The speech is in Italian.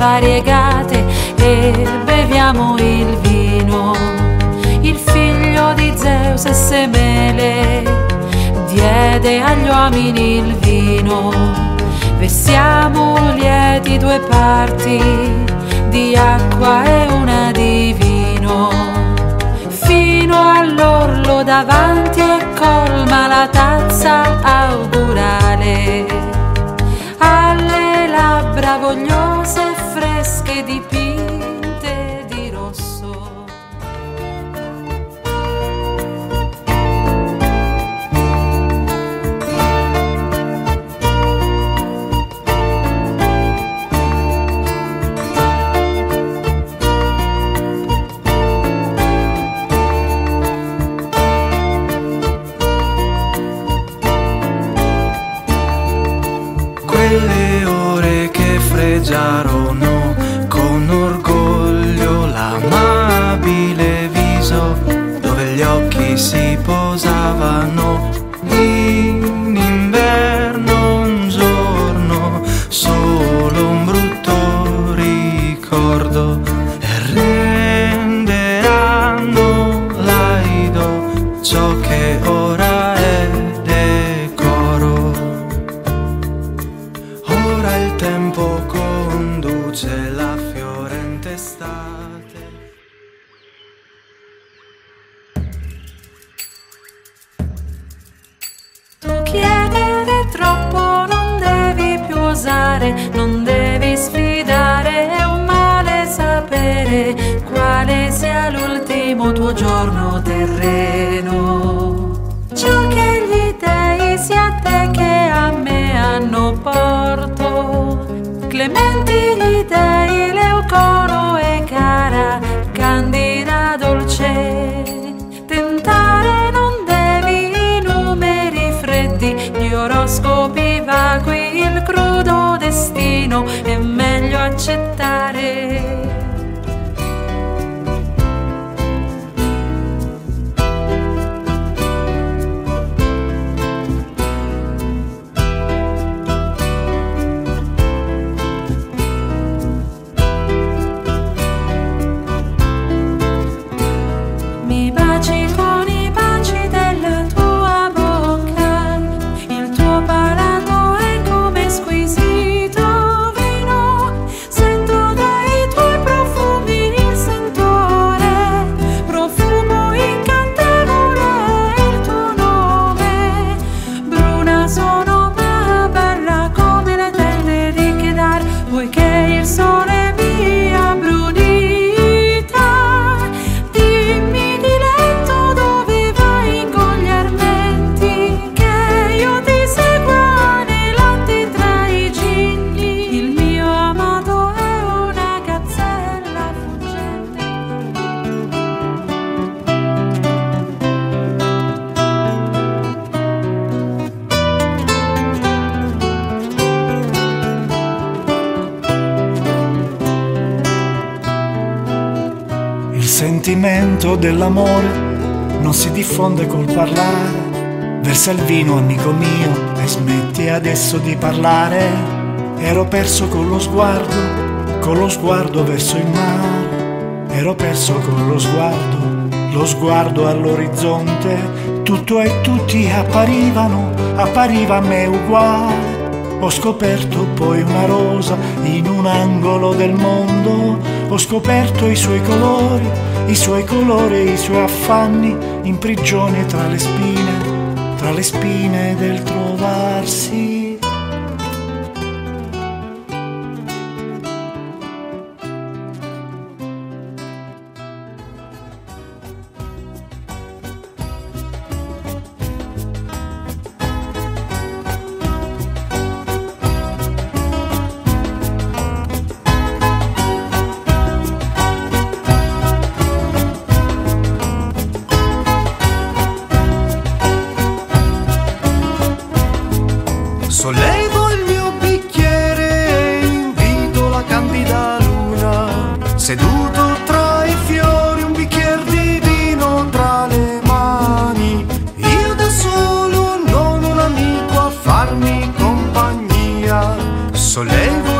variegate e beviamo il vino. Il figlio di Zeus e Semele diede agli uomini il vino. Versiamo lieti due parti di acqua e una di vino fino all'orlo davanti e colma la tazza si posavano. non devi sfidare, è un male sapere quale sia l'ultimo tuo giorno terreno. Ciò che gli dei si attende. Sentimento dell'amore non si diffonde col parlare. Versa il vino, amico mio, e smetti adesso di parlare. Ero perso con lo sguardo, con lo sguardo verso il mare. Ero perso con lo sguardo, lo sguardo all'orizzonte. Tutto e tutti apparivano, appariva a me uguale. Ho scoperto poi una rosa in un angolo del mondo, ho scoperto i suoi colori, i suoi colori i suoi affanni in prigione tra le spine, tra le spine del trovarsi. soleil